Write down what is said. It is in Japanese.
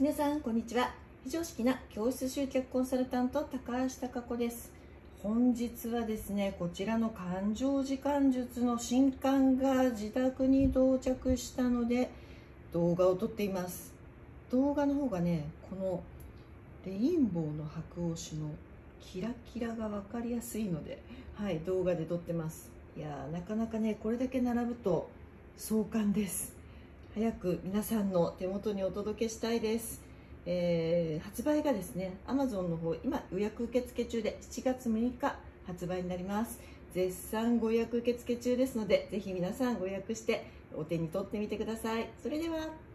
皆さんこんにちは。非常識な教室集客コンサルタント高橋貴子です。本日はですねこちらの感情時間術の新刊が自宅に到着したので動画を撮っています。動画の方がねこのレインボーの白押しのキラキラが分かりやすいのではい動画で撮ってます。いやなかなかねこれだけ並ぶと壮観です。早く皆さんの手元にお届けしたいです、えー、発売がですね Amazon の方今予約受付中で7月6日発売になります。絶賛ご予約受付中ですのでぜひ皆さんご予約してお手に取ってみてください。それでは。